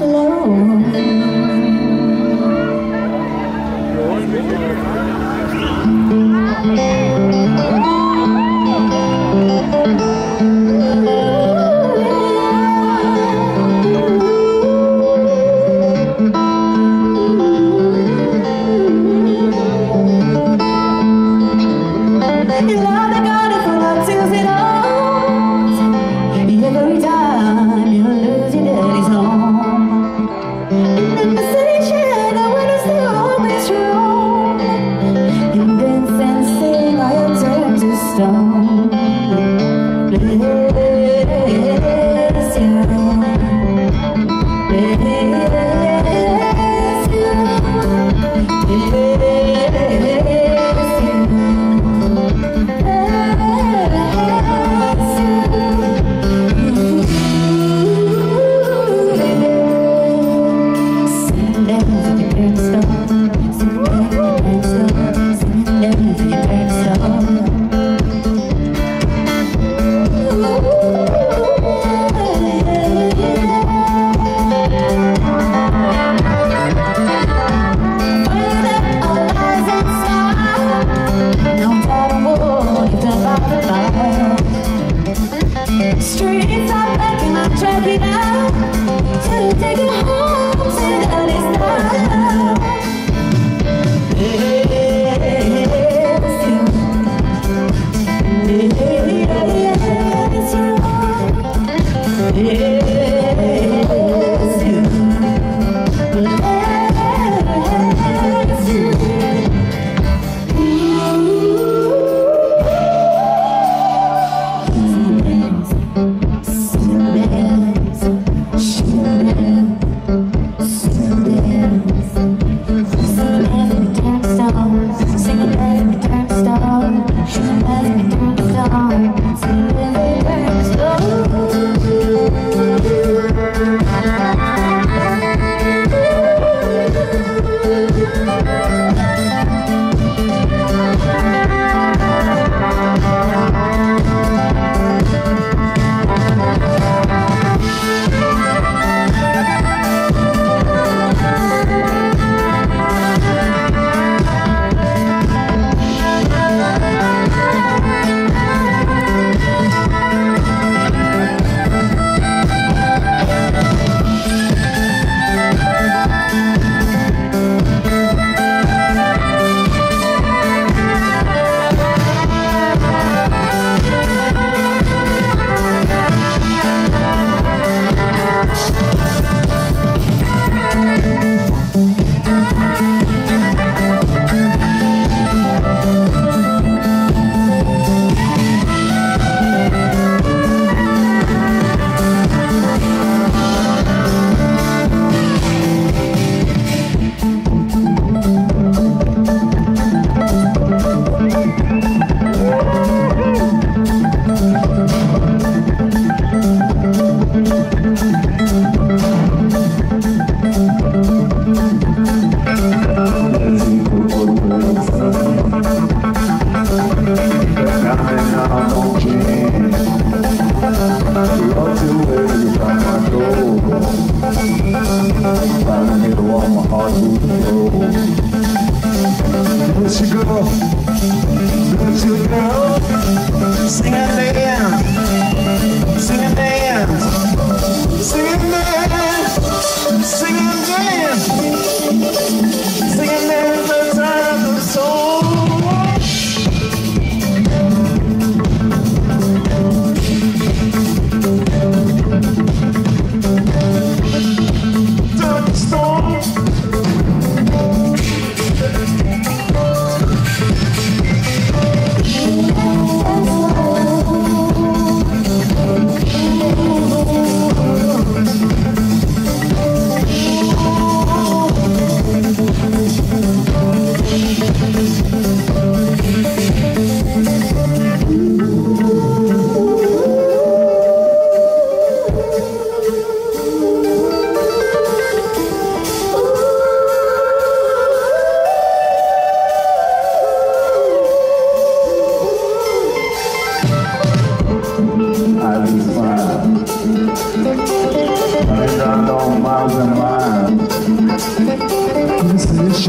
Lord. Down against the wall, my heart moving slow. Bless your girl. Bless your girl. Sing a.